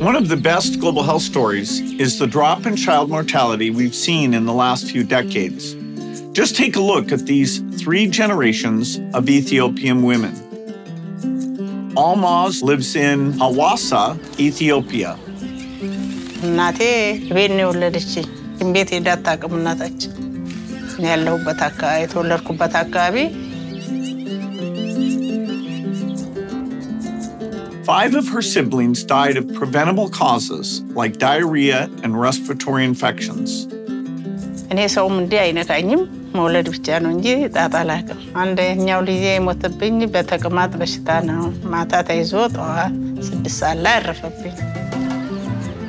One of the best global health stories is the drop in child mortality we've seen in the last few decades. Just take a look at these three generations of Ethiopian women. Almaz lives in Hawassa, Ethiopia. እናቴ ቤት ነው የወለደችኝ። ግን ቤት ሄዳ አታውቅም እናታችን። እኔ ያለሁበት አካባቢ የተወለድኩበት አካባቢ Five of her siblings died of preventable causes like diarrhea and respiratory infections.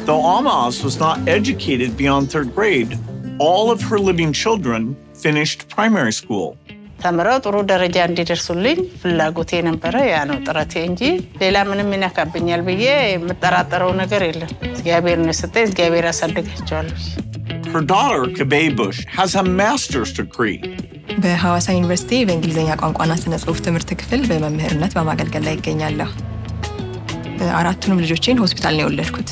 Though Almaz was not educated beyond third grade, all of her living children finished primary school. ተምረው ጥሩ ደረጃ እንዲደርሱልኝ ፍላጎቴ ነበረ። ያ ነው ጥረቴ እንጂ ሌላ ምንም ይነካብኛል ብዬ የምጠራጠረው ነገር የለም። እግዚአብሔር ነው የሰጠኝ። እግዚአብሔር ያሳድጋቸዋለሁ። Her daughter, Kabay Bush, has a master's degree. በሐዋሳ ዩኒቨርሲቲ በእንግሊዝኛ ቋንቋና ስነ ጽሁፍ ትምህርት ክፍል በመምህርነት በማገልገል ላይ ይገኛለሁ። አራቱንም ልጆቼን ሆስፒታል ነው የወለድኩት።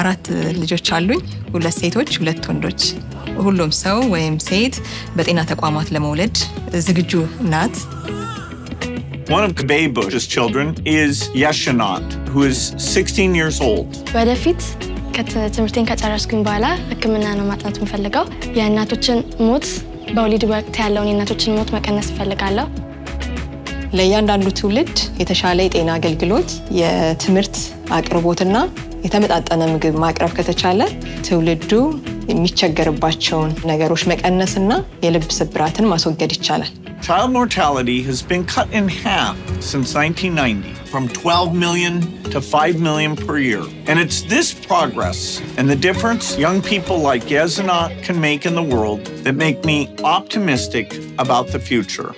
አራት ልጆች አሉኝ፣ ሁለት ሴቶች፣ ሁለት ወንዶች። ሁሉም ሰው ወይም ሴት በጤና ተቋማት ለመውለድ ዝግጁ ናት። One of Kabay Bush's children is Yeshanat, who is 16 years old. ወደፊት ትምህርቴን ከጨረስኩኝ በኋላ ሕክምና ነው ማጥናት የምፈልገው። የእናቶችን ሞት በወሊድ ወቅት ያለውን የእናቶችን ሞት መቀነስ እፈልጋለሁ። ለእያንዳንዱ ትውልድ የተሻለ የጤና አገልግሎት፣ የትምህርት አቅርቦትና የተመጣጠነ ምግብ ማቅረብ ከተቻለ ትውልዱ የሚቸገርባቸውን ነገሮች መቀነስና የልብ ስብራትን ማስወገድ ይቻላል። Child mortality has been cut in half since 1990, from 12 million to 5 million per year. And it's this progress and the difference young people like Yezinat can make in the world that make me optimistic about the future.